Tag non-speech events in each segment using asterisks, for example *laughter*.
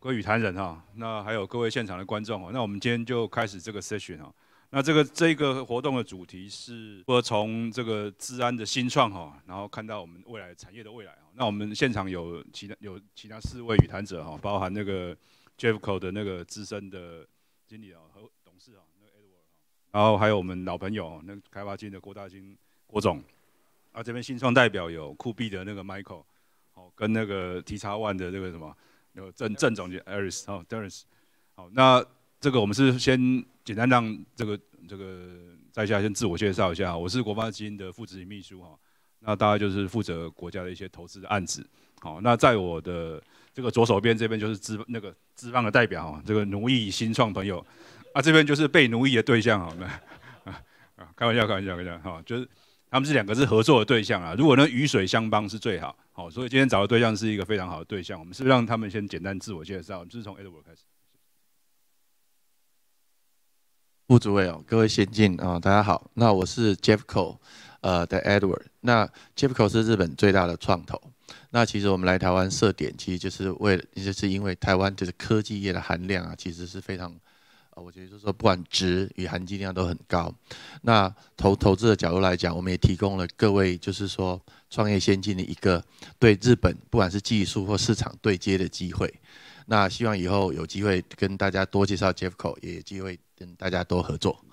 各位语坛人哈，那还有各位现场的观众哦，那我们今天就开始这个 session 哈。那这个这个活动的主题是我从这个治安的新创哈，然后看到我们未来产业的未来那我们现场有其他有其他四位语坛者哈，包含那个 Jeffco 的那个资深的经理啊和董事啊，那个 Edward 然后还有我们老朋友那开发金的郭大金郭总，啊这边新创代表有酷币的那个 Michael，哦跟那个 T 叉 One 的这个什么有郑郑总监 Aris 哦 Darius，好那。这个我们是先简单让这个这个在下先自我介绍一下，我是国发基金的副执行秘书哈，那大概就是负责国家的一些投资的案子，好，那在我的这个左手边这边就是资那个资方的代表哈，这个奴役新创朋友，啊这边就是被奴役的对象哈，*laughs* 啊啊开玩笑开玩笑开玩笑哈，就是他们是两个是合作的对象啊，如果呢鱼水相帮是最好，好，所以今天找的对象是一个非常好的对象，我们是不是让他们先简单自我介绍，我们是从 Edward 开始。副主委哦，各位先进啊，大家好。那我是 Jeffco，呃的 Edward。那 Jeffco 是日本最大的创投。那其实我们来台湾设点，其实就是为了，就是因为台湾就是科技业的含量啊，其实是非常，我觉得就是说不管值与含金量都很高。那投投资的角度来讲，我们也提供了各位就是说创业先进的一个对日本不管是技术或市场对接的机会。那希望以后有机会跟大家多介绍 Jeffco，也有机会。跟大家多合作。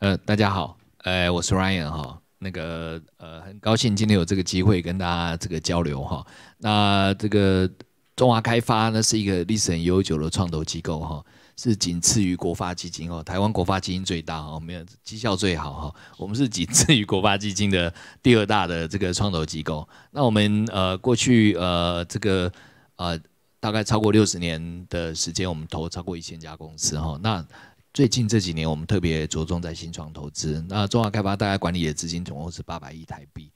呃，大家好，呃，我是 Ryan 哈，那个呃，很高兴今天有这个机会跟大家这个交流哈。那这个中华开发呢是一个历史很悠久的创投机构哈。是仅次于国发基金哦，台湾国发基金最大哈，没有绩效最好哈。我们是仅次于国发基金的第二大的这个创投机构。那我们呃过去呃这个呃大概超过六十年的时间，我们投超过一千家公司哈。那最近这几年，我们特别着重在新创投资。那中华开发大概管理的资金总共是八百亿台币。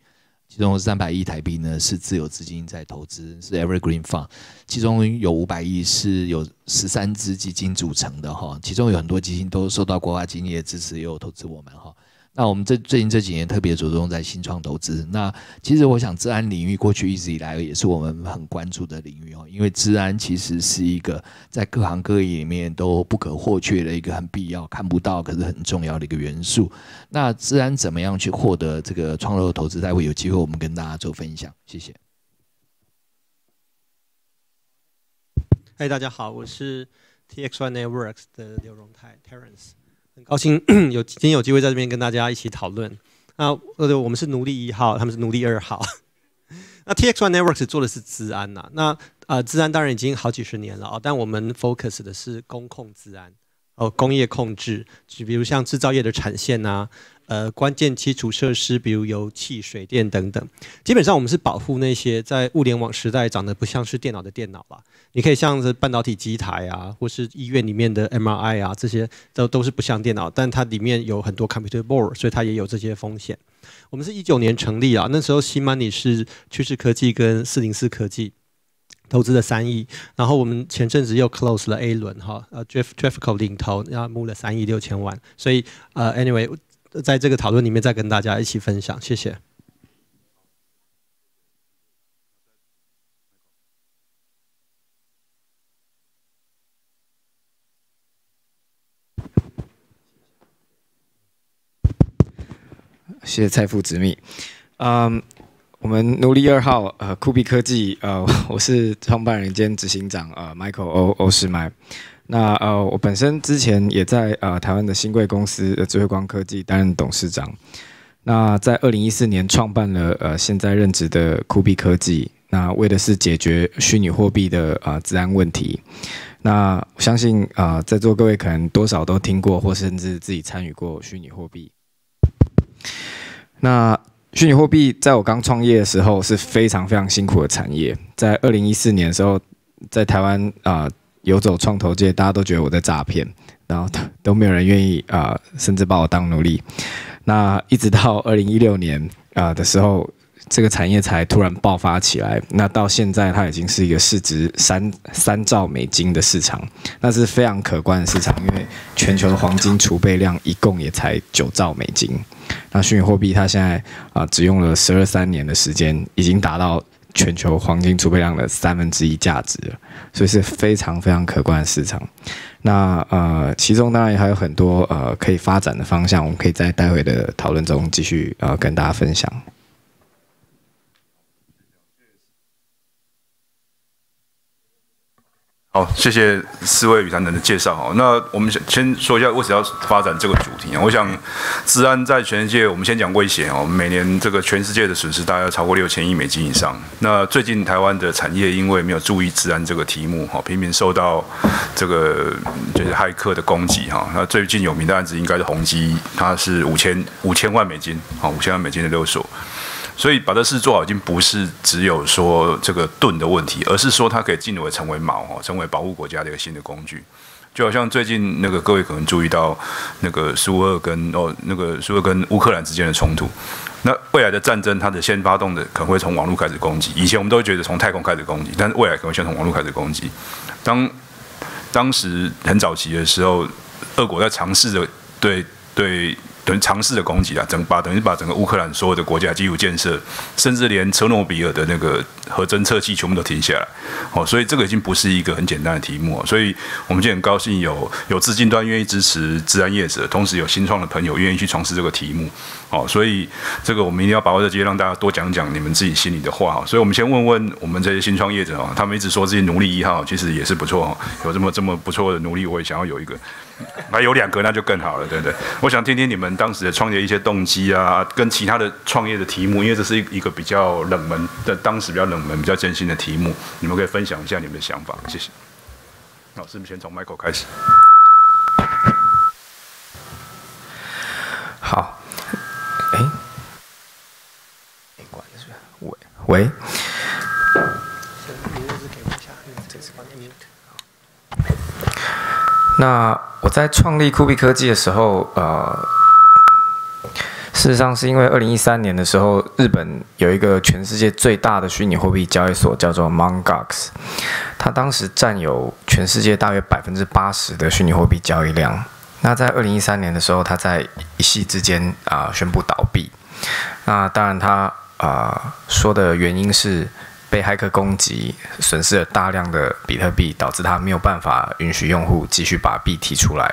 其中三百亿台币呢是自有资金在投资，是 Evergreen Fund，其中有五百亿是有十三支基金组成的哈，其中有很多基金都受到国外基金的支持，也有投资我们哈。那我们这最近这几年特别着重在新创投资。那其实我想，治安领域过去一直以来也是我们很关注的领域哦，因为治安其实是一个在各行各业里面都不可或缺的一个很必要、看不到可是很重要的一个元素。那治安怎么样去获得这个创投投资？待会有机会我们跟大家做分享。谢谢。嗨，大家好，我是 TXY Networks 的刘荣泰 Terence。很高兴 *clears throat* 有今天有机会在这边跟大家一起讨论。那呃，我们是奴隶一号，他们是奴隶二号。*laughs* 那 TX One Networks 做的是治安呐。那呃，治安当然已经好几十年了啊，但我们 focus 的是公控治安，哦，工业控制，就比如像制造业的产线呐。呃，关键基础设施，比如油气、水电等等，基本上我们是保护那些在物联网时代长得不像是电脑的电脑吧？你可以像是半导体机台啊，或是医院里面的 MRI 啊，这些都都是不像电脑，但它里面有很多 computer board，所以它也有这些风险。我们是一九年成立啊，那时候新曼尼是趋势科技跟四零四科技投资了三亿，然后我们前阵子又 close 了 A 轮哈，呃，Jeff Jeffco 领投，然后募了三亿六千万，所以呃，anyway。在这个讨论里面，再跟大家一起分享，谢谢。谢谢蔡副执秘。嗯，我们奴隶二号呃酷比科技呃，我是创办人兼执行长呃 Michael 欧欧世迈。那呃，我本身之前也在呃台湾的新贵公司呃智慧光科技担任董事长。那在二零一四年创办了呃现在任职的酷比科技，那为的是解决虚拟货币的啊治安问题。那我相信啊在座各位可能多少都听过或甚至自己参与过虚拟货币。那虚拟货币在我刚创业的时候是非常非常辛苦的产业，在二零一四年的时候，在台湾啊。游走创投界，大家都觉得我在诈骗，然后都没有人愿意啊，甚至把我当奴隶。那一直到二零一六年啊的时候，这个产业才突然爆发起来。那到现在，它已经是一个市值三三兆美金的市场，那是非常可观的市场。因为全球的黄金储备量一共也才九兆美金，那虚拟货币它现在啊，只用了十二三年的时间，已经达到全球黄金储备量的三分之一价值了，所以是非常非常可观的市场。那呃，其中当然还有很多呃可以发展的方向，我们可以在待会的讨论中继续呃跟大家分享。好，谢谢四位与谈人的介绍。哈，那我们先先说一下为什么要发展这个主题啊？我想，治安在全世界，我们先讲威胁哦。每年这个全世界的损失大概要超过六千亿美金以上。那最近台湾的产业因为没有注意治安这个题目，哈，频频受到这个就是骇客的攻击，哈。那最近有名的案子应该是宏基，它是五千五千万美金，啊，五千万美金的勒索。所以把这事做好，已经不是只有说这个盾的问题，而是说它可以进而成为矛哦，成为保护国家的一个新的工具。就好像最近那个各位可能注意到，那个苏俄跟哦那个苏俄跟乌克兰之间的冲突，那未来的战争它的先发动的可能会从网络开始攻击。以前我们都觉得从太空开始攻击，但是未来可能先从网络开始攻击。当当时很早期的时候，俄国在尝试着对对。等于尝试的攻击啊，整把等于把整个乌克兰所有的国家基础建设，甚至连车诺比尔的那个核侦测器全部都停下来，哦，所以这个已经不是一个很简单的题目，所以我们就很高兴有有资金端愿意支持自然业者，同时有新创的朋友愿意去从事这个题目，哦，所以这个我们一定要把握这机会，让大家多讲讲你们自己心里的话，所以我们先问问我们这些新创业者啊，他们一直说自己努力一号，其实也是不错，有这么这么不错的努力，我也想要有一个。还有两个那就更好了，对不对？我想听听你们当时的创业一些动机啊，跟其他的创业的题目，因为这是一一个比较冷门的，当时比较冷门、比较艰辛的题目，你们可以分享一下你们的想法，谢谢。老师们先从 Michael 开始。好，哎，没关是喂。那我在创立酷比科技的时候，呃，事实上是因为二零一三年的时候，日本有一个全世界最大的虚拟货币交易所叫做 m o n g o x 它当时占有全世界大约百分之八十的虚拟货币交易量。那在二零一三年的时候，它在一夕之间啊宣布倒闭。那当然，它啊说的原因是。被骇客攻击，损失了大量的比特币，导致他没有办法允许用户继续把币提出来。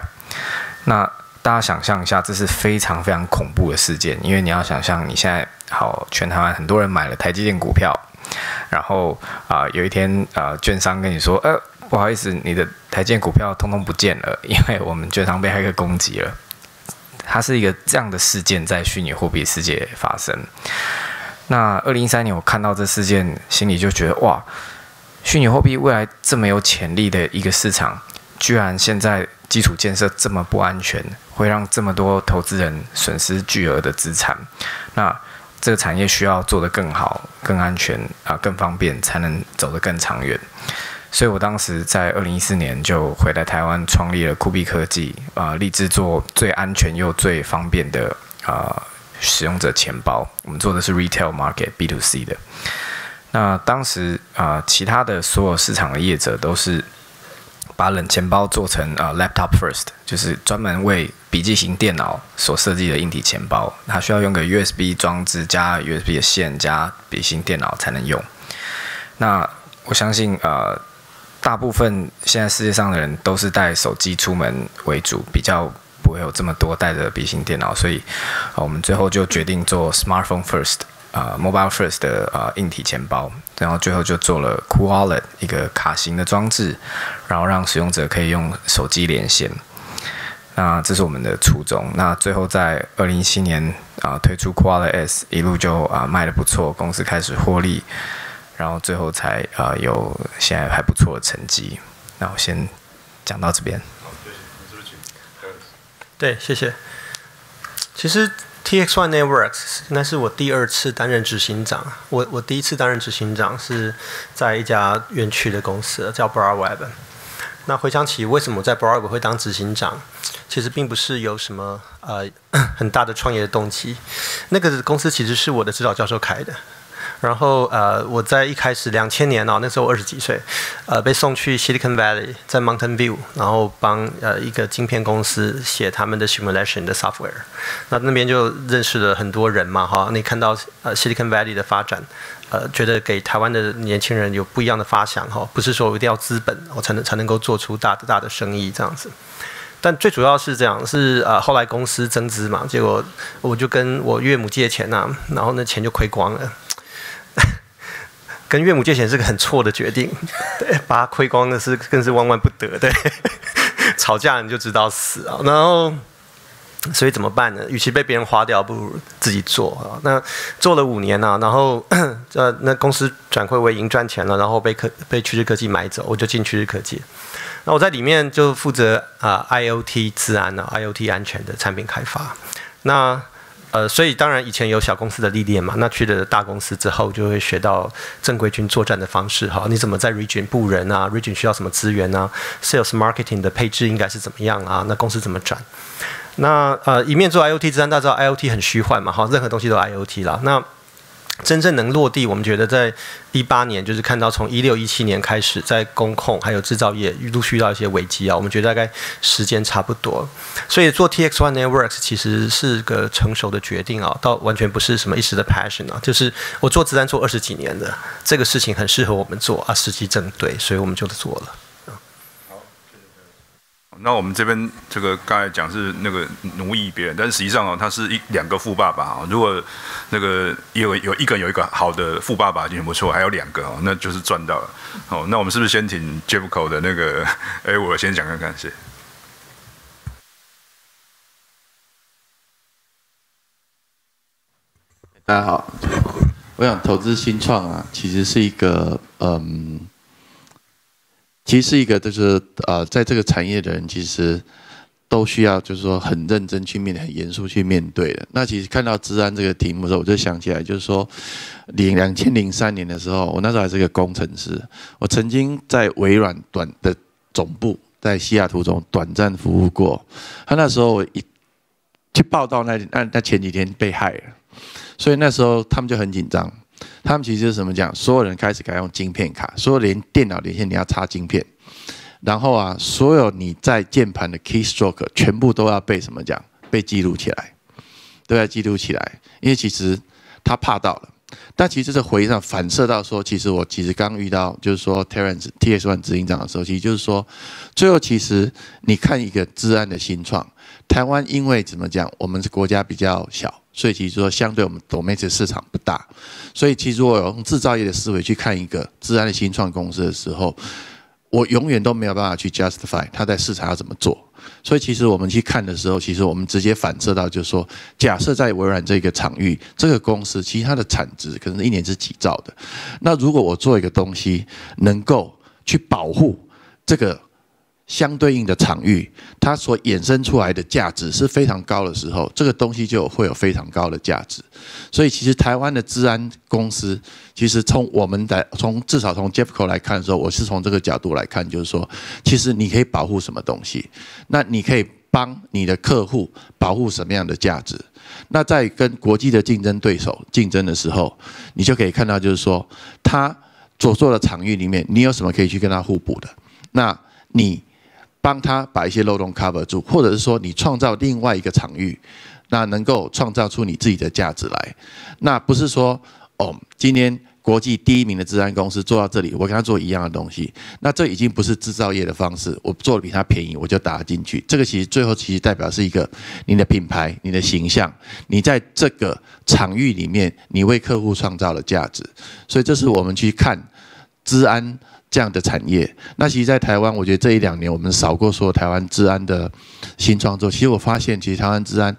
那大家想象一下，这是非常非常恐怖的事件，因为你要想象，你现在好，全台湾很多人买了台积电股票，然后啊，有一天啊，券商跟你说，呃，不好意思，你的台积电股票通通不见了，因为我们券商被骇客攻击了。它是一个这样的事件在虚拟货币世界发生。那二零一三年，我看到这事件，心里就觉得哇，虚拟货币未来这么有潜力的一个市场，居然现在基础建设这么不安全，会让这么多投资人损失巨额的资产。那这个产业需要做得更好、更安全啊、更方便，才能走得更长远。所以我当时在二零一四年就回来台湾，创立了酷币科技啊，立志做最安全又最方便的啊。使用者钱包，我们做的是 retail market B to C 的。那当时啊，其他的所有市场的业者都是把冷钱包做成啊 laptop first，就是专门为笔记型电脑所设计的硬体钱包。它需要用个 USB 装置加 USB 的线加笔型电脑才能用。那我相信呃，大部分现在世界上的人都是带手机出门为主，比较。会有这么多带着笔型电脑，所以啊，我们最后就决定做 smartphone first 啊，mobile first 的啊硬体钱包，然后最后就做了 Cool Wallet 一个卡型的装置，然后让使用者可以用手机连线。那这是我们的初衷。那最后在二零一七年啊推出 Cool Wallet S，一路就啊卖的不错，公司开始获利，然后最后才啊有现在还不错的成绩。那我先讲到这边。对，谢谢。其实 TX One Networks 那是我第二次担任执行长。我我第一次担任执行长是在一家园区的公司，叫 Broadweb。那回想起为什么在 Broadweb 会当执行长，其实并不是有什么呃 *coughs* 很大的创业的动机。那个公司其实是我的指导教授开的。然后呃，我在一开始两千年哦，那时候二十几岁，呃，被送去 Silicon Valley，在 Mountain View，然后帮呃一个晶片公司写他们的 simulation 的 software。那那边就认识了很多人嘛，哈，你看到呃 Silicon Valley 的发展，呃，觉得给台湾的年轻人有不一样的发想哈，不是说我一定要资本我才能才能够做出大的大的生意这样子。但最主要是这样，是呃后来公司增资嘛，结果我就跟我岳母借钱呐，然后那钱就亏光了。*laughs* 跟岳母借钱是个很错的决定，对，把它亏光的是更是万万不得，对，*laughs* 吵架你就知道死啊。然后所以怎么办呢？与其被别人花掉，不如自己做啊。那做了五年啊，然后 *coughs* 呃那公司转亏为盈赚钱了，然后被科被趋势科技买走，我就进趋势科技。那我在里面就负责啊，IOT 自安呢，IOT 安全的产品开发。那呃，所以当然以前有小公司的历练嘛，那去了大公司之后，就会学到正规军作战的方式哈。你怎么在 region 部人啊？region 需要什么资源啊？sales marketing 的配置应该是怎么样啊？那公司怎么转？那呃，一面做 IOT 自安，大家知道 IOT 很虚幻嘛，哈，任何东西都 IOT 啦。那真正能落地，我们觉得在一八年，就是看到从一六一七年开始，在工控还有制造业陆续遇到一些危机啊，我们觉得大概时间差不多，所以做 TX One Networks 其实是个成熟的决定啊，倒完全不是什么一时的 passion 啊，就是我做自然做二十几年的这个事情很适合我们做啊，时机正对，所以我们就做了。那我们这边这个刚才讲是那个奴役别人，但是实际上哦，他是一两个富爸爸啊。如果那个有有一个有一个好的富爸爸就很不错，还有两个哦，那就是赚到了。哦，那我们是不是先请 Jeffco 的那个？哎，我先讲看看，谢。大家好，我想投资新创啊，其实是一个嗯。其实是一个，就是呃，在这个产业的人，其实都需要，就是说很认真去面，很严肃去面对的。那其实看到治安这个题目的时候，我就想起来，就是说，零两千零三年的时候，我那时候还是个工程师，我曾经在微软短的总部在西雅图中短暂服务过。他那时候我一去报道，那那那前几天被害了，所以那时候他们就很紧张。他们其实是什么讲？所有人开始改用晶片卡，所有连电脑连线你要插晶片，然后啊，所有你在键盘的 keystroke 全部都要被什么讲？被记录起来，都要记录起来。因为其实他怕到了，但其实这回忆上反射到说，其实我其实刚遇到就是说 Terence T S One 执行长的时候，其实就是说，最后其实你看一个治安的新创，台湾因为怎么讲？我们是国家比较小。所以其实说，相对我们 domestic 市场不大，所以其实我用制造业的思维去看一个自然的新创公司的时候，我永远都没有办法去 justify 它在市场要怎么做。所以其实我们去看的时候，其实我们直接反射到就是说，假设在微软这个场域，这个公司其实它的产值可能一年是几兆的。那如果我做一个东西，能够去保护这个。相对应的场域，它所衍生出来的价值是非常高的时候，这个东西就会有非常高的价值。所以，其实台湾的治安公司，其实从我们的从至少从 Jeffco 来看的时候，我是从这个角度来看，就是说，其实你可以保护什么东西，那你可以帮你的客户保护什么样的价值。那在跟国际的竞争对手竞争的时候，你就可以看到，就是说，他所做的场域里面，你有什么可以去跟他互补的？那你。帮他把一些漏洞 cover 住，或者是说你创造另外一个场域，那能够创造出你自己的价值来。那不是说哦，今天国际第一名的治安公司做到这里，我跟他做一样的东西，那这已经不是制造业的方式。我做的比他便宜，我就打进去。这个其实最后其实代表是一个你的品牌、你的形象，你在这个场域里面，你为客户创造了价值。所以这是我们去看治安。这样的产业，那其实，在台湾，我觉得这一两年我们扫过说台湾治安的新创作。其实我发现，其实台湾治安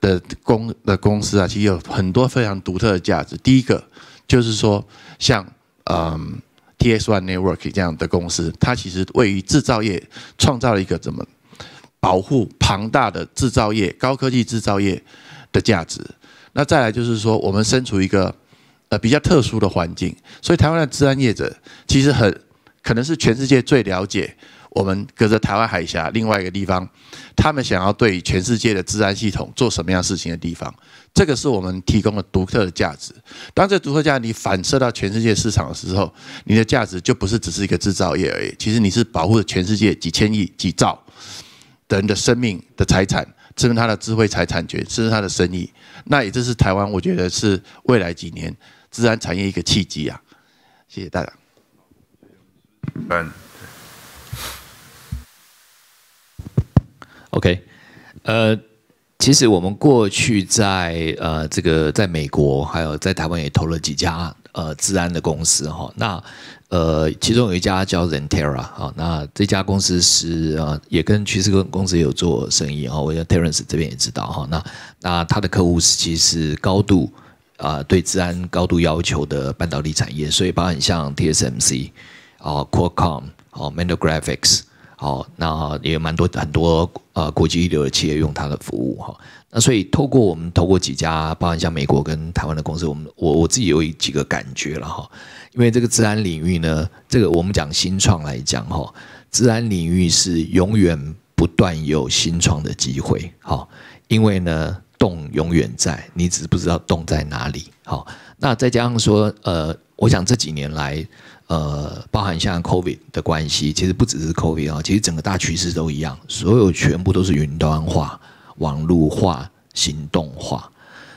的公的公司啊，其实有很多非常独特的价值。第一个就是说，像嗯 T S One Network 这样的公司，它其实位于制造业，创造了一个怎么保护庞大的制造业、高科技制造业的价值。那再来就是说，我们身处一个。呃，比较特殊的环境，所以台湾的治安业者其实很可能是全世界最了解我们隔着台湾海峡另外一个地方，他们想要对全世界的治安系统做什么样事情的地方，这个是我们提供的独特的价值。当这独特价值你反射到全世界市场的时候，你的价值就不是只是一个制造业而已，其实你是保护了全世界几千亿、几兆的人的生命的财产，甚至他的智慧财产权，甚至他的生意。那也就是台湾，我觉得是未来几年治安产业一个契机啊。谢谢大家。嗯，OK，呃，其实我们过去在呃这个在美国还有在台湾也投了几家呃治安的公司哈，那呃其中有一家叫 Zentera 哈，那这家公司是呃也跟趋势公司有做生意哈，我觉得 Terence 这边也知道哈，那那他的客户是其实高度啊、对治安高度要求的半导体产业，所以包含像 TSMC 啊、Qualcomm 哦、Mental Graphics。好，那也蛮多很多呃国际一流的企业用它的服务哈。那所以透过我们投过几家，包含像美国跟台湾的公司，我们我我自己有几个感觉了哈。因为这个治安领域呢，这个我们讲新创来讲哈，治安领域是永远不断有新创的机会。好，因为呢洞永远在，你只是不知道洞在哪里。好，那再加上说呃，我想这几年来。呃，包含像 COVID 的关系，其实不只是 COVID 啊，其实整个大趋势都一样，所有全部都是云端化、网络化、行动化。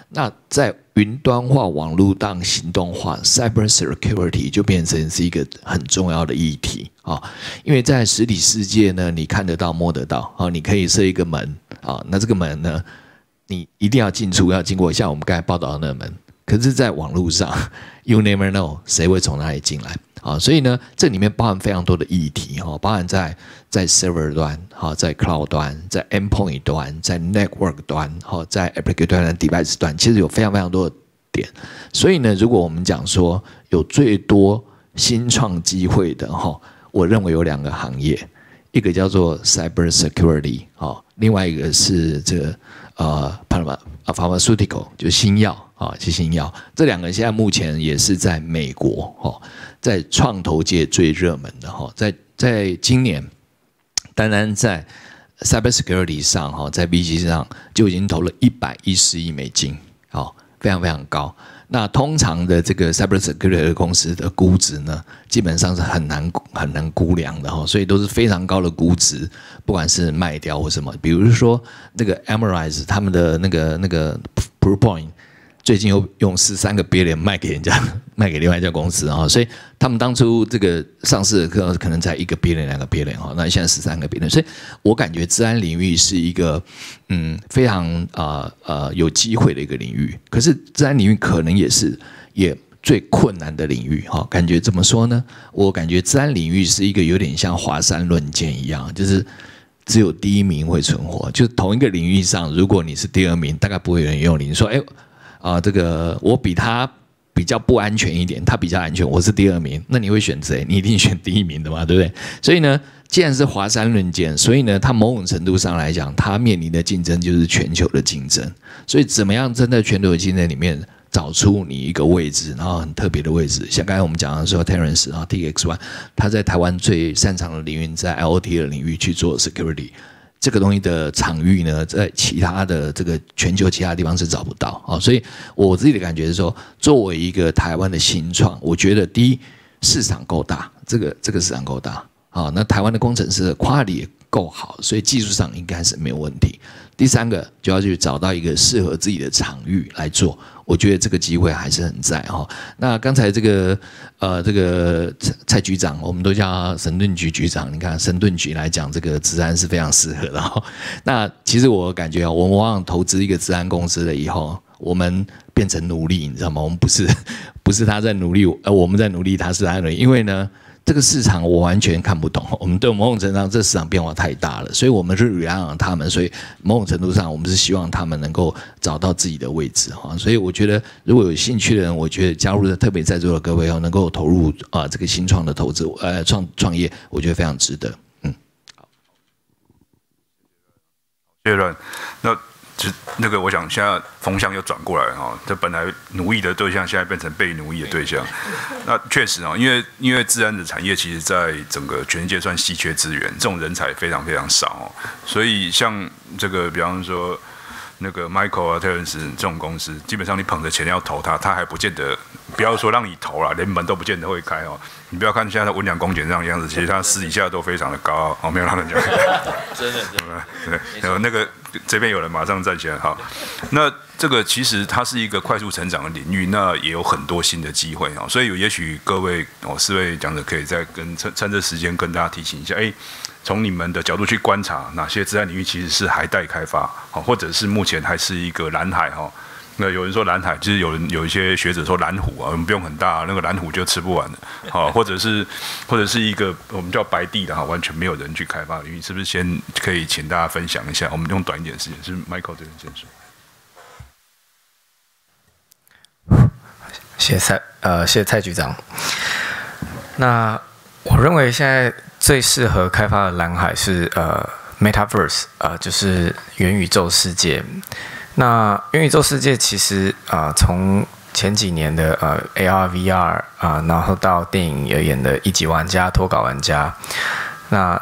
那在云端化、网络当行动化，cyber security 就变成是一个很重要的议题啊。因为在实体世界呢，你看得到、摸得到啊，你可以设一个门啊，那这个门呢，你一定要进出，要经过像我们刚才报道的那个门。可是，在网络上，*laughs* you never know 谁会从哪里进来啊？所以呢，这里面包含非常多的议题哈，包含在在 server 端哈，在 cloud 端，在 endpoint 端，在 network 端哈，在 application 端、device 端，其实有非常非常多的点。所以呢，如果我们讲说有最多新创机会的哈，我认为有两个行业，一个叫做 cyber security 哈，另外一个是这个呃 pharma pharmaceutical 就是新药。啊，是新药，这两个现在目前也是在美国哈，在创投界最热门的哈，在在今年，单单在 cybersecurity 上哈，在 VC 上就已经投了一百一十亿美金，好，非常非常高。那通常的这个 cybersecurity 公司的估值呢，基本上是很难很难估量的哈，所以都是非常高的估值，不管是卖掉或什么，比如说那个 Amarize 他们的那个那个 ProPoint。最近又用十三个 billion 卖给人家，卖给另外一家公司啊，所以他们当初这个上市的可可能才一个 billion 两个 billion 哈，那现在十三个 billion，所以我感觉治安领域是一个嗯非常啊呃有机会的一个领域，可是治安领域可能也是也最困难的领域哈，感觉怎么说呢？我感觉治安领域是一个有点像华山论剑一样，就是只有第一名会存活，就同一个领域上，如果你是第二名，大概不会有人用你，你说哎。啊，这个我比他比较不安全一点，他比较安全，我是第二名，那你会选谁？你一定选第一名的嘛，对不对？所以呢，既然是华山论剑，所以呢，它某种程度上来讲，它面临的竞争就是全球的竞争。所以怎么样真的全球的竞争里面找出你一个位置，然后很特别的位置，像刚才我们讲的说，Terence 啊，TX One，他在台湾最擅长的领域，在 IoT 的领域去做 security。这个东西的场域呢，在其他的这个全球其他地方是找不到。啊，所以我自己的感觉是说，作为一个台湾的新创，我觉得第一市场够大，这个这个市场够大。啊，那台湾的工程师的 quality 也够好，所以技术上应该是没有问题。第三个就要去找到一个适合自己的场域来做，我觉得这个机会还是很在哈。那刚才这个呃这个蔡蔡局长，我们都叫神盾局局长，你看神盾局来讲，这个治安是非常适合的。*laughs* 那其实我感觉啊，我们往往投资一个治安公司了以后，我们变成奴隶，你知道吗？我们不是 *laughs* 不是他在努力，呃我们在努力，他是在努力，因为呢。这个市场我完全看不懂，*laughs* 我们对某种程度上，这市场变化太大了，所以我们是 rely on 他们，所以某种程度上，我们是希望他们能够找到自己的位置哈。*laughs* 所以我觉得，如果有兴趣的人，我觉得加入的特别在座的各位哦，能够投入啊这个新创的投资，呃创创业，我觉得非常值得。嗯，谢谢阮。那就那个，我想现在风向又转过来哈，这本来奴役的对象，现在变成被奴役的对象。那确实啊，因为因为自然的产业，其实在整个全世界算稀缺资源，这种人才非常非常少哦。所以像这个，比方说那个 Michael 啊、Terence 这种公司，基本上你捧着钱要投他，他还不见得，不要说让你投了，连门都不见得会开哦。你不要看现在的温良恭俭这样样子，*laughs* 其实他私底下都非常的高傲，哦，没有让人家。*laughs* 真的，真的，*laughs* 对，然后那个这边有人马上站起来，好，那这个其实它是一个快速成长的领域，那也有很多新的机会哦，所以也许各位哦四位讲者可以再跟趁趁这时间跟大家提醒一下，哎，从你们的角度去观察哪些自然领域其实是还待开发，好，或者是目前还是一个蓝海哈。那有人说蓝海，就是有人有一些学者说蓝虎啊，我们不用很大，那个蓝虎就吃不完的，好，*laughs* 或者是或者是一个我们叫白地的哈，完全没有人去开发领域，是不是先可以请大家分享一下？我们用短一点时间，是 Michael 这边先说。谢谢蔡呃，谢谢蔡局长。那我认为现在最适合开发的蓝海是呃 Metaverse 啊，就是元宇宙世界。那元宇宙世界其实啊，从前几年的呃 AR、VR 啊，然后到电影而言的一级玩家、脱稿玩家，那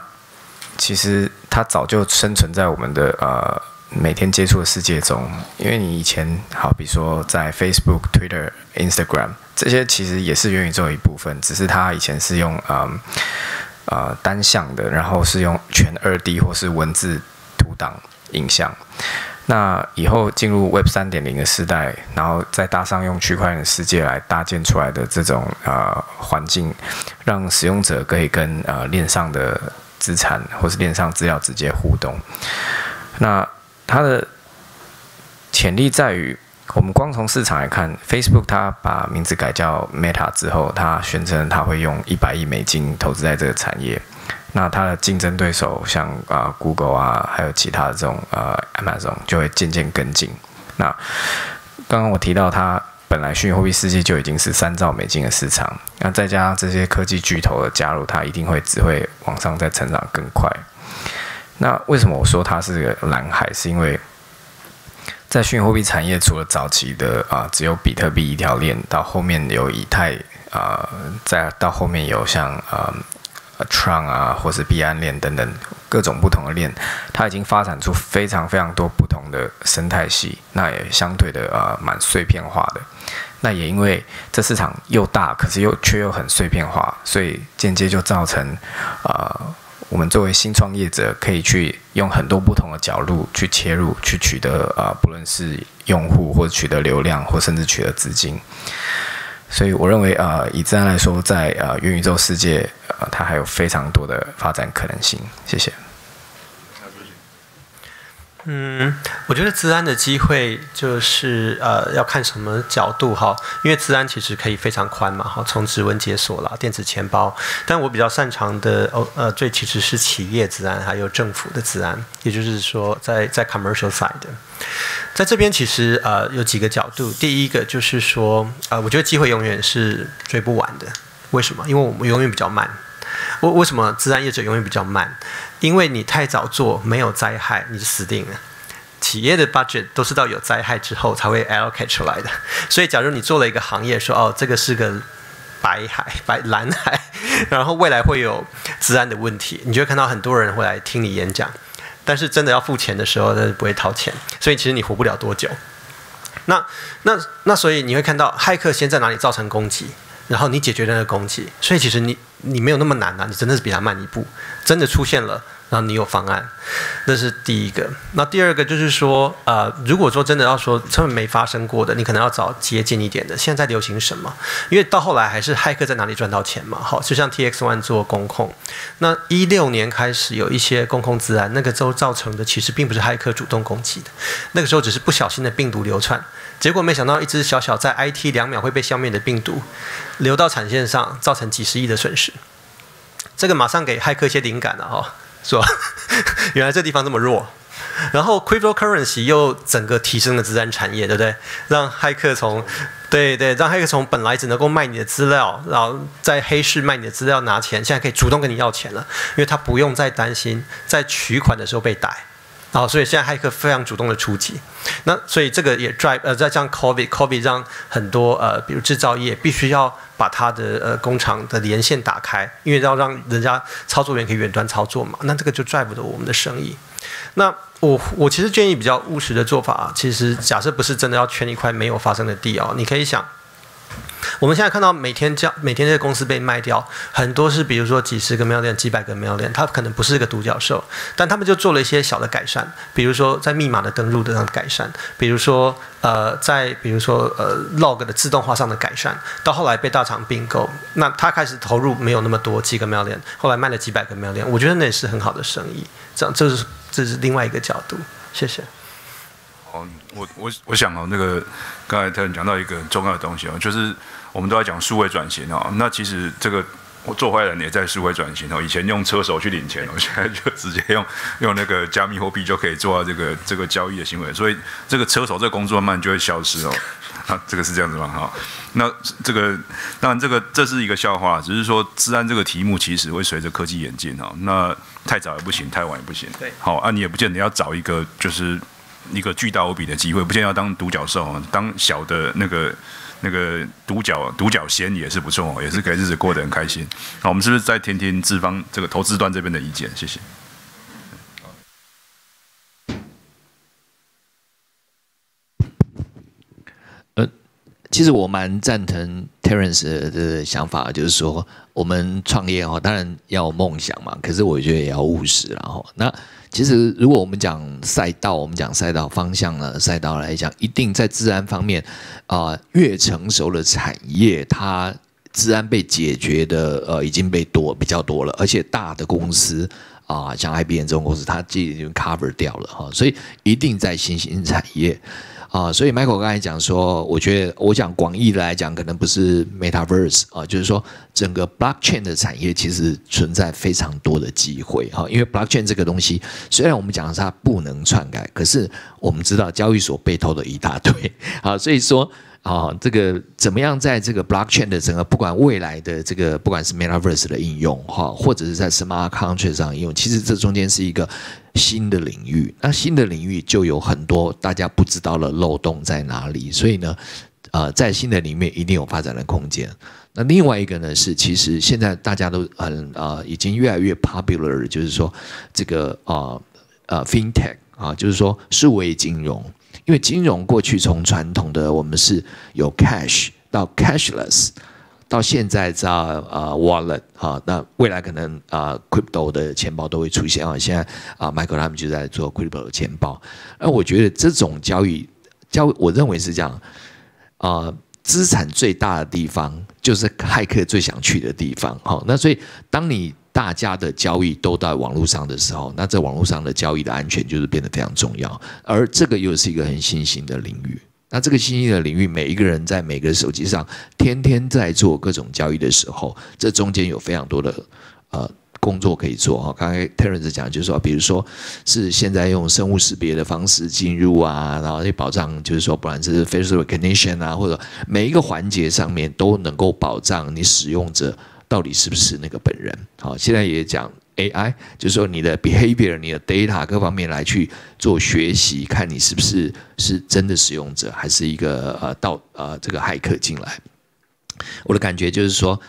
其实它早就生存在我们的呃每天接触的世界中。因为你以前好比说在 Facebook、Twitter、Instagram 这些，其实也是元宇宙的一部分，只是它以前是用嗯呃单向的，然后是用全二 D 或是文字图档影像。那以后进入 Web 三点零的时代，然后再搭上用区块链世界来搭建出来的这种呃环境，让使用者可以跟呃链上的资产或是链上资料直接互动。那它的潜力在于，我们光从市场来看，Facebook 它把名字改叫 Meta 之后，它宣称它会用一百亿美金投资在这个产业。那它的竞争对手像啊 Google 啊，还有其他的这种呃 Amazon 就会渐渐跟进。那刚刚我提到它本来虚拟货币世界就已经是三兆美金的市场，那再加上这些科技巨头的加入，它一定会只会往上再成长更快。那为什么我说它是个蓝海？是因为在虚拟货币产业，除了早期的啊只有比特币一条链，到后面有以太啊，再到后面有像啊。Tron 啊，或是币安链等等各种不同的链，它已经发展出非常非常多不同的生态系，那也相对的呃蛮碎片化的。那也因为这市场又大，可是又却又很碎片化，所以间接就造成呃我们作为新创业者，可以去用很多不同的角度去切入，去取得啊不论是用户或取得流量，或甚至取得资金。所以我认为，啊，以自然来说，在啊元宇宙世界，呃，它还有非常多的发展可能性。谢谢。嗯，我觉得治安的机会就是呃要看什么角度哈，因为治安其实可以非常宽嘛哈，从指纹解锁啦、电子钱包，但我比较擅长的哦呃，最其实是企业治安还有政府的治安，也就是说在在 commercial side，在这边其实呃有几个角度，第一个就是说呃我觉得机会永远是追不完的，为什么？因为我们永远比较慢。为为什么治安业者永远比较慢？因为你太早做，没有灾害，你就死定了。企业的 budget 都是到有灾害之后才会 allocate 出来的。所以，假如你做了一个行业，说哦，这个是个白海、白蓝海，*laughs* 然后未来会有治安的问题，你就会看到很多人会来听你演讲，但是真的要付钱的时候，他不会掏钱，所以其实你活不了多久。那、那、那，所以你会看到骇客先在哪里造成攻击？然后你解决那个攻击，所以其实你你没有那么难呐，你真的是比他慢一步，真的出现了。然后你有方案，那是第一个。那第二个就是说，呃，如果说真的要说根本没发生过的，你可能要找接近一点的。现在流行什么？因为到后来还是骇客在哪里赚到钱嘛。好，就像 T X One 做公控，那一六年开始有一些公控自然，那个都造成的其实并不是骇客主动攻击的，那个时候只是不小心的病毒流窜，结果没想到一只小小在 I T 两秒会被消灭的病毒，流到产线上，造成几十亿的损失。这个马上给骇客一些灵感了哈。是吧？*laughs* 原来这地方这么弱，然后 cryptocurrency 又整个提升了治安产业，对不对？让骇客从对对，让骇客从本来只能够卖你的资料，然后在黑市卖你的资料拿钱，现在可以主动跟你要钱了，因为他不用再担心在取款的时候被逮，好所以现在骇客非常主动的出击，那所以这个也 drive 呃，在像 COVID，COVID 让很多呃，比如制造业必须要把它的呃工厂的连线打开，因为要让人家操作员可以远端操作嘛，那这个就 drive 了我们的生意。那我我其实建议比较务实的做法，其实假设不是真的要圈一块没有发生的地哦，你可以想。我们现在看到每天这每天这个公司被卖掉，很多是比如说几十个 mail 链、几百个 mail 链它可能不是一个独角兽，但他们就做了一些小的改善，比如说在密码的登录的上改善，比如说呃在比如说呃 log 的自动化上的改善，到后来被大厂并购，那他开始投入没有那么多几个 mail 链后来卖了几百个 mail 链我觉得那也是很好的生意，这样这是这是另外一个角度，谢谢。我我我想哦，那个刚才特讲到一个很重要的东西哦，就是我们都在讲数位转型哦。那其实这个我做坏人也在数位转型哦。以前用车手去领钱哦，*laughs* 现在就直接用用那个加密货币就可以做到这个这个交易的行为。所以这个车手这个工作慢慢就会消失哦。*laughs* 啊，这个是这样子吗？哈，那这个当然这个这是一个笑话，只是说治安这个题目其实会随着科技演进哦。那太早也不行，太晚也不行。对，好啊，你也不见得要找一个就是。一个巨大无比的机会，不见要当独角兽啊，当小的那个那个独角独角仙也是不错，也是给日子过得很开心。好，我们是不是再听听资方这个投资端这边的意见？谢谢。呃，其实我蛮赞成 Terence 的想法，就是说我们创业哦，当然要梦想嘛，可是我觉得也要务实，然后那。其实，如果我们讲赛道，我们讲赛道方向呢，赛道来讲，一定在治安方面，啊，越成熟的产业，它治安被解决的，呃，已经被多比较多了，而且大的公司啊，像 IBM 这种公司，它已经 cover 掉了哈，所以一定在新兴产业。啊，所以 Michael 刚才讲说，我觉得我讲广义的来讲，可能不是 Metaverse 啊，就是说整个 Blockchain 的产业其实存在非常多的机会哈，因为 Blockchain 这个东西，虽然我们讲的是它不能篡改，可是我们知道交易所被偷的一大堆 *laughs* 啊，所以说。啊，这个怎么样在这个 blockchain 的整个不管未来的这个不管是 metaverse 的应用哈，或者是在 smart contract 上应用，其实这中间是一个新的领域。那新的领域就有很多大家不知道的漏洞在哪里，所以呢，呃，在新的里面一定有发展的空间。那另外一个呢是，其实现在大家都很啊，已经越来越 popular，就是说这个啊呃 fintech 啊，就是说数位金融。因为金融过去从传统的我们是有 cash 到 cashless，到现在在啊 wallet 啊，那未来可能啊 crypto 的钱包都会出现啊。现在啊，Michael 他们就在做 crypto 的钱包。那我觉得这种交易交，我认为是这样啊，资产最大的地方就是骇客最想去的地方。好，那所以当你大家的交易都在网络上的时候，那在网络上的交易的安全就是变得非常重要。而这个又是一个很新兴的领域。那这个新兴的领域，每一个人在每个手机上天天在做各种交易的时候，这中间有非常多的呃工作可以做哈。刚才 Terence 讲就是说，比如说是现在用生物识别的方式进入啊，然后去保障就是说，不管是 face recognition 啊，或者每一个环节上面都能够保障你使用者。到底是不是那个本人？好，现在也讲 AI，就是说你的 behavior、你的 data 各方面来去做学习，看你是不是是真的使用者，还是一个呃到呃这个骇客进来。我的感觉就是说，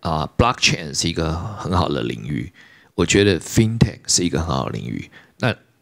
啊，blockchain 是一个很好的领域，我觉得 fintech 是一个很好的领域。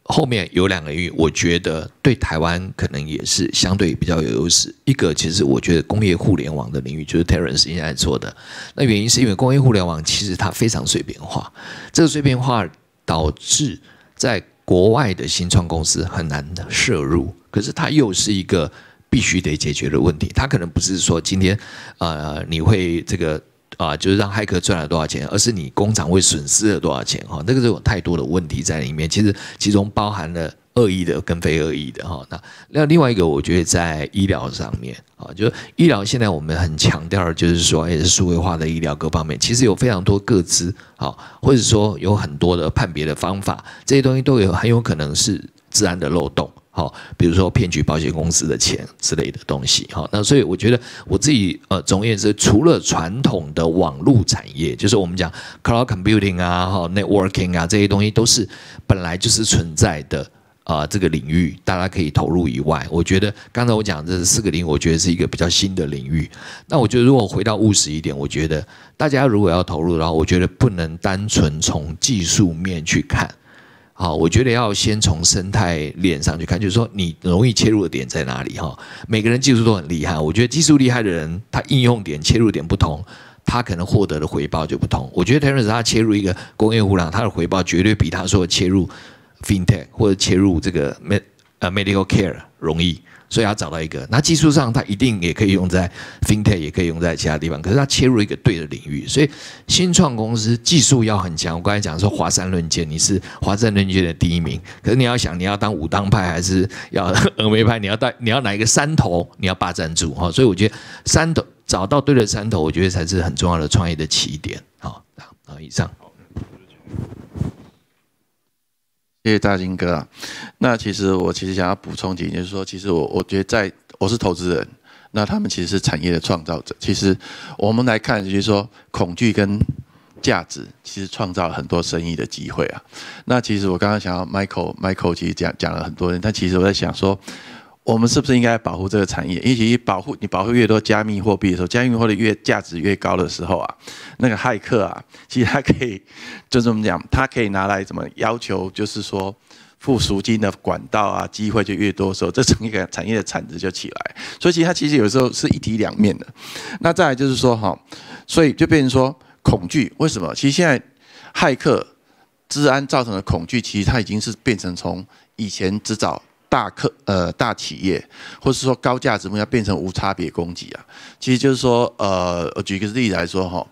后面有两个领域，我觉得对台湾可能也是相对比较有优势。一个其实我觉得工业互联网的领域就是 Terence 现在做的。那原因是因为工业互联网其实它非常碎片化，这个碎片化导致在国外的新创公司很难的摄入。可是它又是一个必须得解决的问题。它可能不是说今天呃你会这个。啊，就是让骇客赚了多少钱，而是你工厂会损失了多少钱哈？那个是有太多的问题在里面，其实其中包含了恶意的跟非恶意的哈。那那另外一个，我觉得在医疗上面啊，就是医疗现在我们很强调的就是说，也是数位化的医疗各方面，其实有非常多各资啊，或者说有很多的判别的方法，这些东西都有很有可能是治安的漏洞。好，比如说骗取保险公司的钱之类的东西，好，那所以我觉得我自己呃，总而言之，除了传统的网络产业，就是我们讲 cloud computing 啊，哈，networking 啊，这些东西都是本来就是存在的啊这个领域大家可以投入以外，我觉得刚才我讲这四个领域，我觉得是一个比较新的领域。那我觉得如果回到务实一点，我觉得大家如果要投入的话，我觉得不能单纯从技术面去看。好，我觉得要先从生态链上去看，就是说你容易切入的点在哪里哈？每个人技术都很厉害，我觉得技术厉害的人，他应用点、切入点不同，他可能获得的回报就不同。我觉得 Terence 他切入一个工业互联网，他的回报绝对比他说切入 FinTech 或者切入这个 Med 呃 Medical Care 容易。所以要找到一个，那技术上它一定也可以用在 FinTech，也可以用在其他地方。可是它切入一个对的领域，所以新创公司技术要很强。我刚才讲说华山论剑，你是华山论剑的第一名，可是你要想你要当武当派还是要峨眉派，你要带你要哪一个山头，你要霸占住哈。所以我觉得山头找到对的山头，我觉得才是很重要的创业的起点。好，好，以上。谢谢大金哥啊，那其实我其实想要补充几点，就是说，其实我我觉得在我是投资人，那他们其实是产业的创造者。其实我们来看，就是说，恐惧跟价值其实创造了很多生意的机会啊。那其实我刚刚想要 Michael Michael 其实讲讲了很多人，但其实我在想说。我们是不是应该保护这个产业？因为保护你保护越多加密货币的时候，加密货币越价值越高的时候啊，那个骇客啊，*laughs* 其实他可以就这么讲，他可以拿来怎么要求，就是说付赎金的管道啊，机会就越多的时候，这整个产业的产值就起来。所以其实它其实有时候是一体两面的。那再来就是说哈，所以就变成说恐惧，为什么？其实现在骇客治安造成的恐惧，其实它已经是变成从以前只找。大客呃大企业，或是说高价值目标变成无差别攻击啊，其实就是说呃，我举个例子来说哈，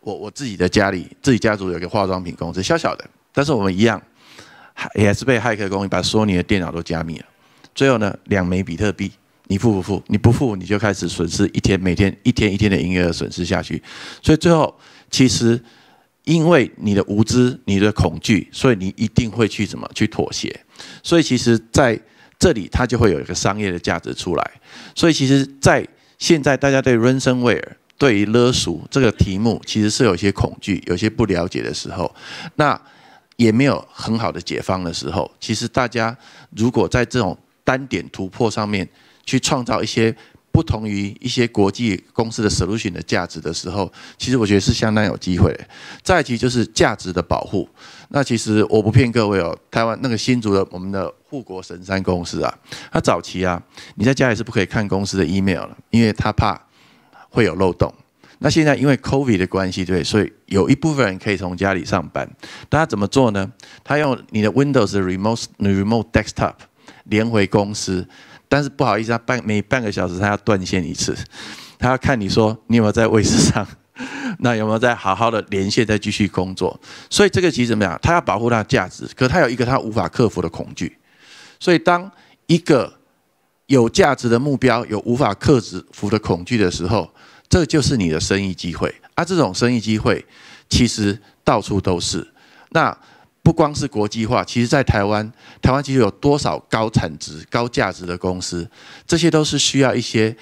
我我自己的家里，自己家族有一个化妆品公司，小小的，但是我们一样，也是被骇客攻击，把所有的电脑都加密了。最后呢，两枚比特币，你付不付？你不付，你就开始损失一天每天一天一天的营业额损失下去。所以最后其实因为你的无知、你的恐惧，所以你一定会去怎么去妥协。所以其实，在这里它就会有一个商业的价值出来，所以其实，在现在大家对 ransomware 对于勒索这个题目，其实是有些恐惧、有些不了解的时候，那也没有很好的解方的时候，其实大家如果在这种单点突破上面去创造一些。不同于一些国际公司的 solution 的价值的时候，其实我觉得是相当有机会。再其就是价值的保护。那其实我不骗各位哦，台湾那个新竹的我们的护国神山公司啊，它早期啊，你在家里是不可以看公司的 email 了，因为他怕会有漏洞。那现在因为 COVID 的关系，对，所以有一部分人可以从家里上班。大家怎么做呢？他用你的 Windows 的 remote remote desktop 连回公司。但是不好意思，他半每半个小时他要断线一次，他要看你说你有没有在位置上，*laughs* 那有没有在好好的连线再继续工作。所以这个其实怎么样？他要保护他的价值，可他有一个他无法克服的恐惧。所以当一个有价值的目标有无法克服的恐惧的时候，这就是你的生意机会。而这种生意机会其实到处都是。那。不光是国际化，其实在台湾，台湾其实有多少高产值、高价值的公司，这些都是需要一些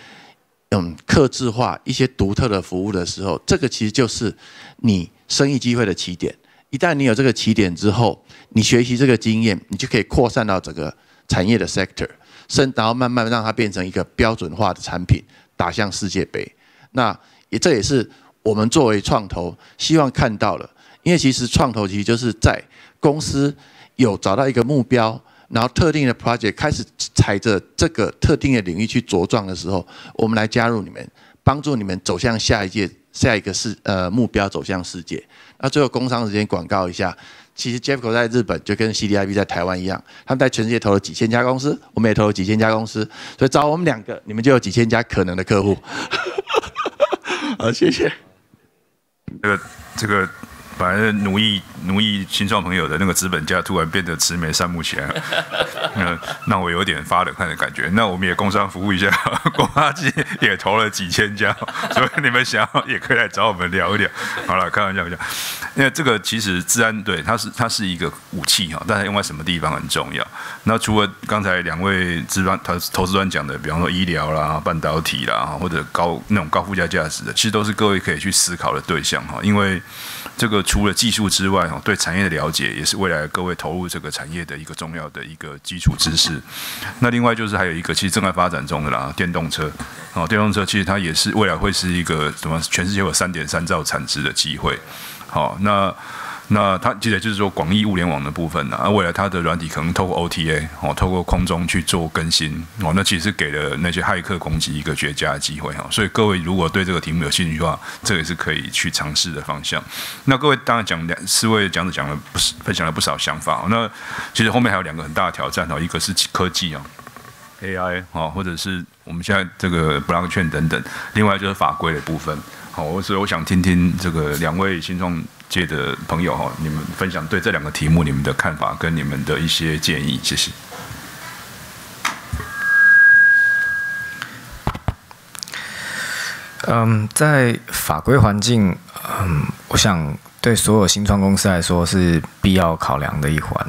嗯，克制化、一些独特的服务的时候，这个其实就是你生意机会的起点。一旦你有这个起点之后，你学习这个经验，你就可以扩散到整个产业的 sector，甚然后慢慢让它变成一个标准化的产品，打向世界杯。那也这也是我们作为创投希望看到了，因为其实创投其实就是在公司有找到一个目标，然后特定的 project 开始踩着这个特定的领域去茁壮的时候，我们来加入你们，帮助你们走向下一届、下一个世呃目标，走向世界。那最后工商时间广告一下，其实 Jeffco 在日本就跟 CDIB 在台湾一样，他们在全世界投了几千家公司，我们也投了几千家公司，所以找我们两个，你们就有几千家可能的客户。*laughs* 好，谢谢。这个这个。反正奴役奴役新创朋友的那个资本家突然变得慈眉善目起来，*laughs* 嗯，让我有点发冷汗的感觉。那我们也工商服务一下，公阿基也投了几千家，所以你们想要也可以来找我们聊一聊。*laughs* 好了，开玩笑一下，因为这个其实治安对它是它是一个武器哈，但是用在什么地方很重要。那除了刚才两位资方投投资端讲的，比方说医疗啦、半导体啦，或者高那种高附加价值的，其实都是各位可以去思考的对象哈，因为。这个除了技术之外，哈，对产业的了解也是未来各位投入这个产业的一个重要的一个基础知识。那另外就是还有一个其实正在发展中的啦，电动车，哦，电动车其实它也是未来会是一个什么？全世界有三点三兆产值的机会。好，那。那它记得就是说广义物联网的部分呢，而未来它的软体可能透过 OTA 哦，透过空中去做更新哦，那其实给了那些骇客攻击一个绝佳的机会哈。所以各位如果对这个题目有兴趣的话，这也是可以去尝试的方向。那各位当然讲两四位讲者讲了不是分享了不少想法。那其实后面还有两个很大的挑战哦，一个是科技啊，AI 啊，或者是我们现在这个 blockchain 等等，另外就是法规的部分。好，所以我想听听这个两位新创。界的朋友哈，你们分享对这两个题目你们的看法跟你们的一些建议，谢谢。嗯，在法规环境，嗯，我想对所有新创公司来说是必要考量的一环。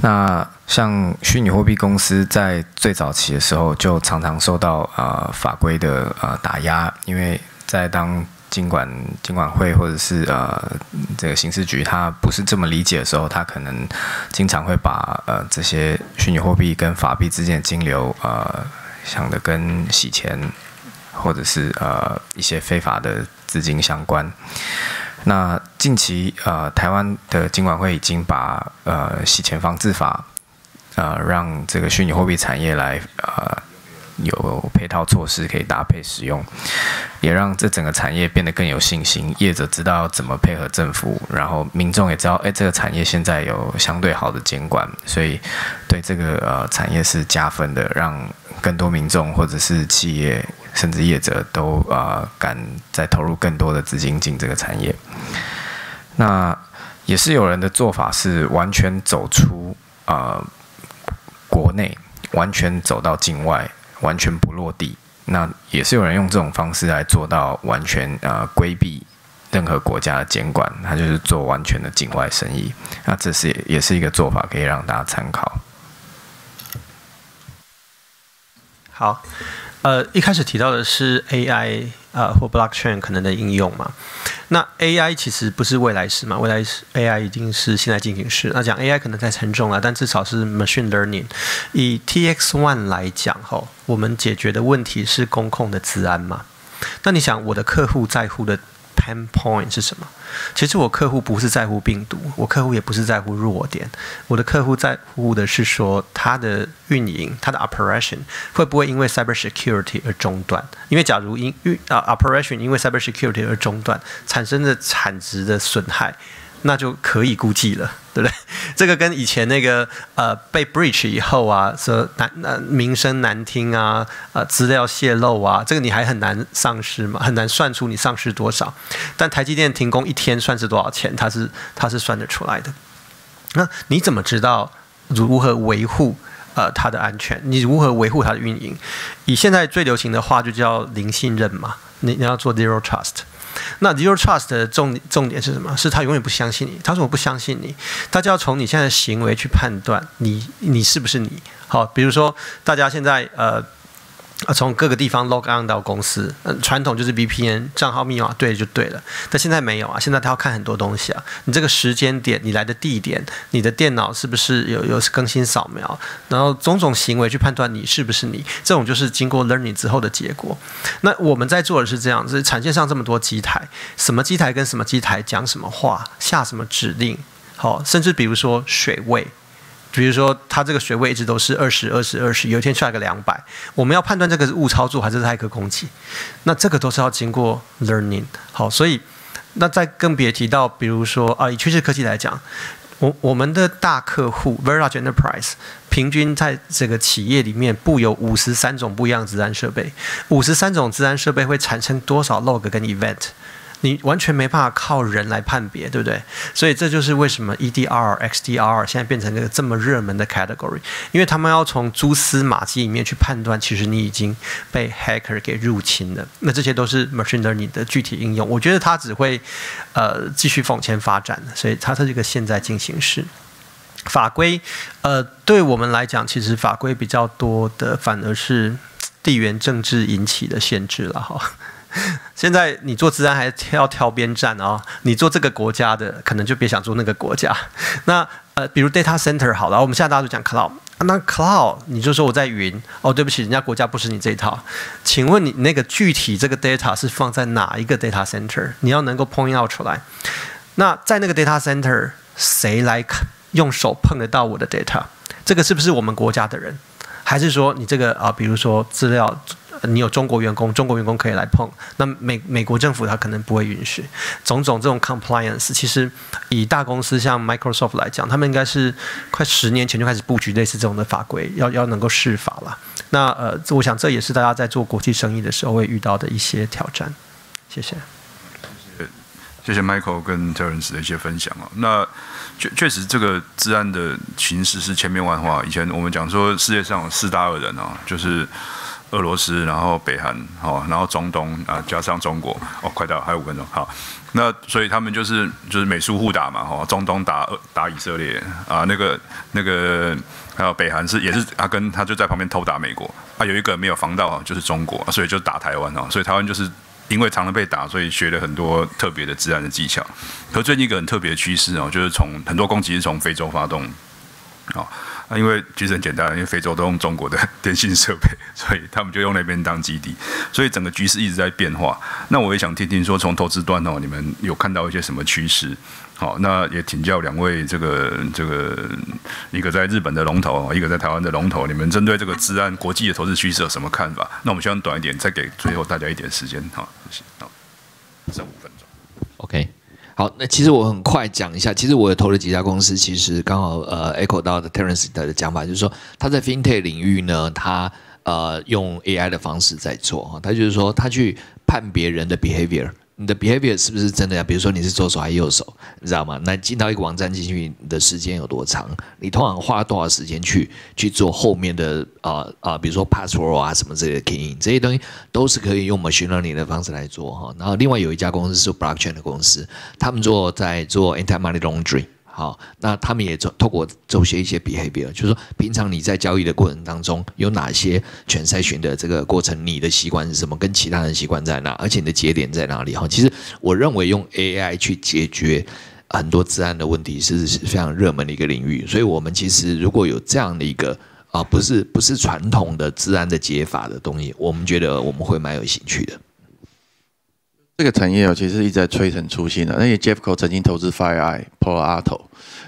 那像虚拟货币公司在最早期的时候，就常常受到啊法规的呃打压，因为在当尽管尽管会或者是呃这个刑事局他不是这么理解的时候，他可能经常会把呃这些虚拟货币跟法币之间的金流呃想的跟洗钱或者是呃一些非法的资金相关。那近期呃台湾的金管会已经把呃洗钱防治法呃让这个虚拟货币产业来呃。有配套措施可以搭配使用，也让这整个产业变得更有信心。业者知道怎么配合政府，然后民众也知道，哎，这个产业现在有相对好的监管，所以对这个呃产业是加分的，让更多民众或者是企业甚至业者都啊敢再投入更多的资金进这个产业。那也是有人的做法是完全走出啊国内，完全走到境外。完全不落地，那也是有人用这种方式来做到完全呃规避任何国家的监管，他就是做完全的境外生意。那这是也是一个做法，可以让大家参考。好，呃，一开始提到的是 AI 呃或 Blockchain 可能的应用嘛。那 AI 其实不是未来式嘛，未来式 AI 已经是现在进行式。那讲 AI 可能太沉重了，但至少是 machine learning。以 TX One 来讲，吼，我们解决的问题是公控的治安嘛。那你想，我的客户在乎的？Pain point 是什么？其实我客户不是在乎病毒，我客户也不是在乎弱点，我的客户在乎的是说他的运营，他的 operation 会不会因为 cyber security 而中断？因为假如因运啊 operation 因为 cyber security 而中断，产生的产值的损害。那就可以估计了，对不对？这个跟以前那个呃被 breach 以后啊，说难呃名声难听啊，呃资料泄露啊，这个你还很难丧失嘛，很难算出你丧失多少。但台积电停工一天算是多少钱？它是它是算得出来的。那你怎么知道如何维护呃它的安全？你如何维护它的运营？以现在最流行的话就叫零信任嘛，你你要做 zero trust。那 zero trust 的重重点是什么？是他永远不相信你。他说我不相信你，他就要从你现在的行为去判断你你是不是你。好，比如说大家现在呃。啊，从各个地方 log on 到公司，嗯，传统就是 VPN 账号密码对就对了，但现在没有啊，现在他要看很多东西啊，你这个时间点，你来的地点，你的电脑是不是有有更新扫描，然后种种行为去判断你是不是你，这种就是经过 learning 之后的结果。那我们在做的是这样子，产线上这么多机台，什么机台跟什么机台讲什么话，下什么指令，好，甚至比如说水位。比如说，它这个水位一直都是二十二十二十，有一天出来个两百，我们要判断这个是误操作还是骇客攻击，那这个都是要经过 learning。好，所以那再更别提到，比如说啊，以趋势科技来讲，我我们的大客户 very large enterprise，平均在这个企业里面布有五十三种不一样的治安设备，五十三种治安设备会产生多少 log 跟 event？你完全没办法靠人来判别，对不对？所以这就是为什么 EDR、XDR 现在变成一个这么热门的 category，因为他们要从蛛丝马迹里面去判断，其实你已经被 hacker 给入侵了。那这些都是 machine learning 的具体应用。我觉得它只会呃继续往前发展，所以它是一个现在进行式。法规呃，对我们来讲，其实法规比较多的反而是地缘政治引起的限制了哈。*laughs* 现在你做治安还要挑边站啊、你做这个国家的，可能就别想做那个国家。*laughs* 那呃，比如 data center 好了，我们现在大家都讲 cloud，那 cloud 你就说我在云，哦，对不起，人家国家不是你这一套。请问你那个具体这个 data 是放在哪一个 data center？你要能够 point out 出来。那在那个 data center，谁来用手碰得到我的 data？这个是不是我们国家的人？还是说你这个啊，比如说资料，你有中国员工，中国员工可以来碰，那美美国政府他可能不会允许。种种这种 compliance，其实以大公司像 Microsoft 来讲，他们应该是快十年前就开始布局类似这种的法规，要要能够释法了。那呃，我想这也是大家在做国际生意的时候会遇到的一些挑战。谢谢。谢谢 Michael 跟 Terence 的一些分享啊。那确确实，这个治安的形势是千变万化。以前我们讲说世界上有四大恶人啊，就是俄罗斯，然后北韩，好，然后中东啊，加上中国，哦，快到还有五分钟，好。那所以他们就是就是美苏互打嘛，哈，中东打打以色列啊，那个那个还有北韩是也是他跟他就在旁边偷打美国啊，有一个没有防到就是中国，所以就打台湾哦，所以台湾就是。因为常常被打，所以学了很多特别的治安的技巧。可最近一个很特别的趋势哦，就是从很多攻击是从非洲发动，哦，啊因为其实很简单，因为非洲都用中国的 *laughs* 电信设备，所以他们就用那边当基地，所以整个局势一直在变化。那我也想听听说，从投资端哦，你们有看到一些什么趋势？好，那也请教两位，这个这个一个在日本的龙头，一个在台湾的龙头，你们针对这个治安国际的投资趋势有什么看法？那我们希望短一点，再给最后大家一点时间，好，谢谢好，剩五分钟。OK，好，那其实我很快讲一下，其实我也投了几家公司，其实刚好呃 echo 到的 Terence 的讲法，就是说他在 FinTech 领域呢，他呃用 AI 的方式在做哈，他就是说他去判别人的 behavior。你的 behavior 是不是真的呀？比如说你是左手还是右手，你知道吗？那进到一个网站进去的时间有多长？你通常花多少时间去去做后面的啊啊，比如说 password 啊什么之类的 key in 这些东西都是可以用 machine learning 的方式来做哈。然后另外有一家公司是 blockchain 的公司，他们做在做 anti money laundering。好，那他们也走透过走些一些 behavior，就是说平常你在交易的过程当中有哪些全筛选的这个过程，你的习惯是什么，跟其他人习惯在哪，而且你的节点在哪里？哈，其实我认为用 AI 去解决很多治安的问题是非常热门的一个领域，所以我们其实如果有这样的一个啊，不是不是传统的治安的解法的东西，我们觉得我们会蛮有兴趣的。这个产业哦，其实一直在推陈出新的。那些 Jeffco 曾经投资 FireEye、Palo，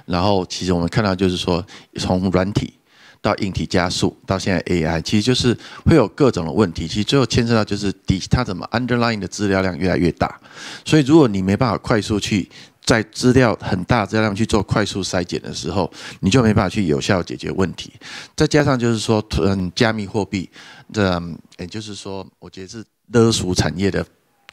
然后其实我们看到就是说，从软体到硬体加速，到现在 AI，其实就是会有各种的问题。其实最后牵涉到就是底它怎么 underlying 的资料量越来越大。所以如果你没办法快速去在资料很大资料量去做快速筛检的时候，你就没办法去有效解决问题。再加上就是说，嗯，加密货币的，也就是说，我觉得是勒索产业的。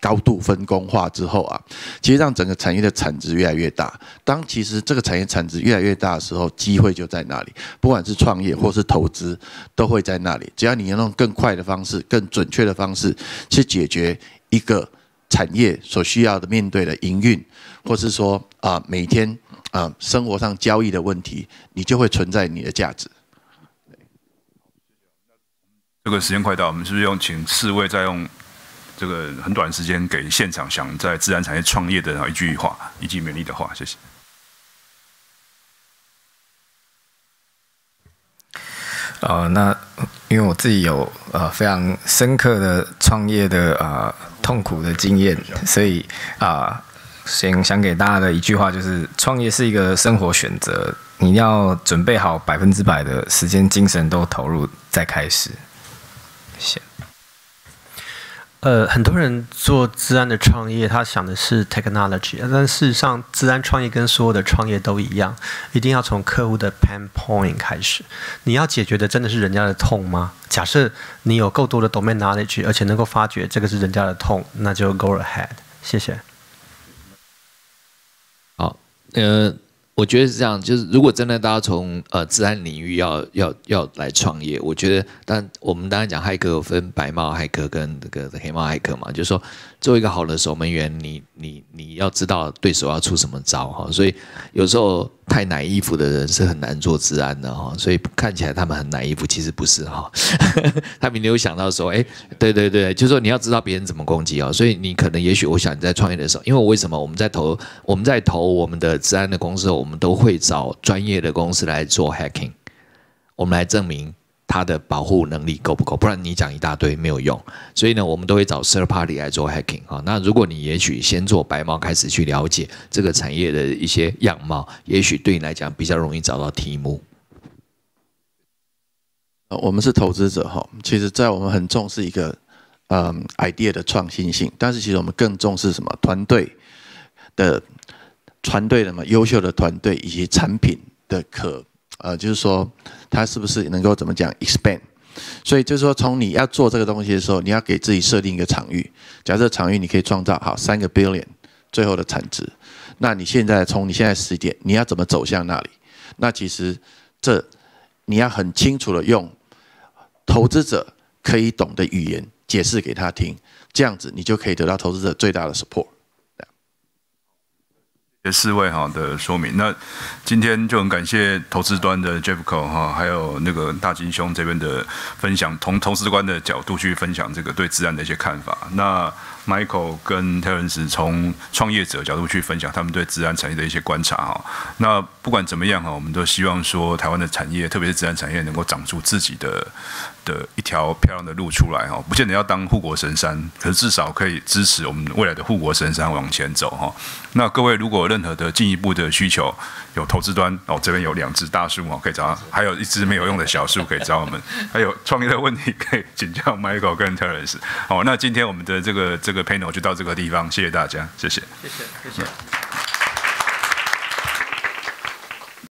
高度分工化之后啊，其实让整个产业的产值越来越大。当其实这个产业产值越来越大的时候，机会就在那里。不管是创业或是投资，都会在那里。只要你用更快的方式、更准确的方式去解决一个产业所需要的面对的营运，或是说啊每天啊生活上交易的问题，你就会存在你的价值。这个时间快到，我们是不是用请四位再用？这个很短时间给现场想在自然产业创业的一句话，一句勉励的话，谢谢。呃，那因为我自己有呃非常深刻的创业的呃痛苦的经验，所以啊，先想给大家的一句话就是：创业是一个生活选择，你要准备好百分之百的时间、精神都投入再开始。谢。呃，很多人做治安的创业，他想的是 technology，但事实上，治安创业跟所有的创业都一样，一定要从客户的 pain point 开始。你要解决的真的是人家的痛吗？假设你有够多的 domain knowledge，而且能够发觉这个是人家的痛，那就 go ahead。谢谢。好，呃。我觉得是这样，就是如果真的大家从呃自然领域要要要来创业，我觉得，但我们当然讲骇客有分白帽骇客跟这个黑帽骇客嘛，就是说做一个好的守门员，你你你要知道对手要出什么招哈，所以有时候太奶衣服的人是很难做治安的哈，所以看起来他们很奶衣服，其实不是哈。*laughs* 他们没有想到说，哎，对对对，就是说你要知道别人怎么攻击哦，所以你可能也许我想你在创业的时候，因为为什么我们在投我们在投我们的治安的公司，我们都会找专业的公司来做 hacking，我们来证明。它的保护能力够不够？不然你讲一大堆没有用。所以呢，我们都会找 third party 来做 hacking 啊。那如果你也许先做白猫，开始去了解这个产业的一些样貌，也许对你来讲比较容易找到题目。我们是投资者哈，其实在我们很重视一个嗯 idea 的创新性，但是其实我们更重视什么？团队的团队的嘛，优秀的团队以及产品的可。呃，就是说，它是不是能够怎么讲 expand？所以就是说，从你要做这个东西的时候，你要给自己设定一个场域。假设场域你可以创造好三个 billion 最后的产值，那你现在从你现在时点，你要怎么走向那里？那其实这你要很清楚的用投资者可以懂的语言解释给他听，这样子你就可以得到投资者最大的 support。四位哈的说明，那今天就很感谢投资端的 Jeffco 哈，还有那个大金兄这边的分享，从投资观的角度去分享这个对自然的一些看法。那 Michael 跟 Terence 从创业者角度去分享他们对自然产业的一些观察哈。那不管怎么样哈，我们都希望说台湾的产业，特别是自然产业，能够长出自己的的一条漂亮的路出来哈。不见得要当护国神山，可是至少可以支持我们未来的护国神山往前走哈。那各位如果有任何的进一步的需求，有投资端哦，这边有两只大树哦，可以找；还有一只没有用的小树可以找我们。*laughs* 还有创业的问题可以请教 Michael 跟 Terence。好，那今天我们的这个这个 panel 就到这个地方，谢谢大家，谢谢，谢谢，谢谢。